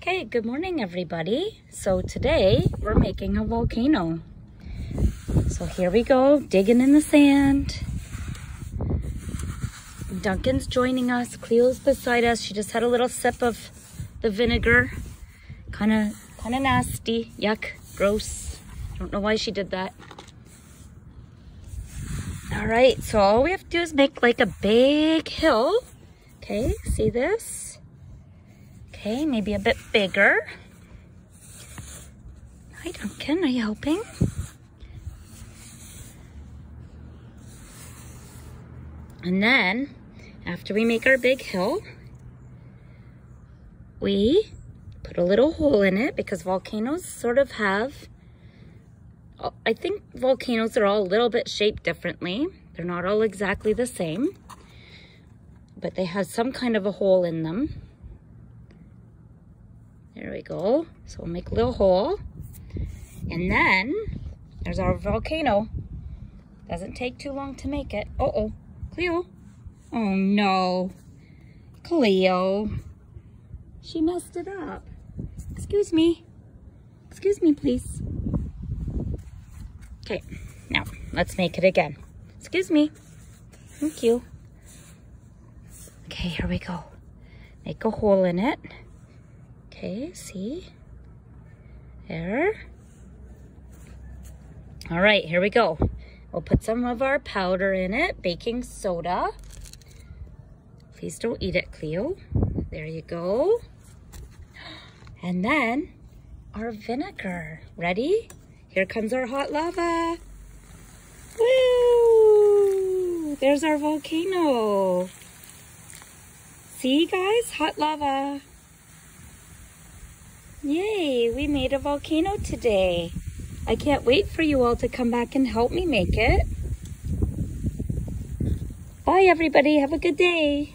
Okay, good morning everybody. So today we're making a volcano. So here we go, digging in the sand. Duncan's joining us, Cleo's beside us. She just had a little sip of the vinegar. Kind of, kind of nasty, yuck, gross. Don't know why she did that. All right, so all we have to do is make like a big hill. Okay, see this? Okay, maybe a bit bigger. Hi, Duncan. Are you helping? And then, after we make our big hill, we put a little hole in it because volcanoes sort of have, I think volcanoes are all a little bit shaped differently. They're not all exactly the same, but they have some kind of a hole in them. There we go. So we'll make a little hole. And then there's our volcano. Doesn't take too long to make it. Uh-oh. Cleo. Oh, no. Cleo. She messed it up. Excuse me. Excuse me, please. Okay, now let's make it again. Excuse me. Thank you. Okay, here we go. Make a hole in it. Okay, see? There. All right, here we go. We'll put some of our powder in it, baking soda. Please don't eat it, Cleo. There you go. And then our vinegar. Ready? Here comes our hot lava. Woo! There's our volcano. See, guys? Hot lava. We made a volcano today. I can't wait for you all to come back and help me make it. Bye, everybody. Have a good day.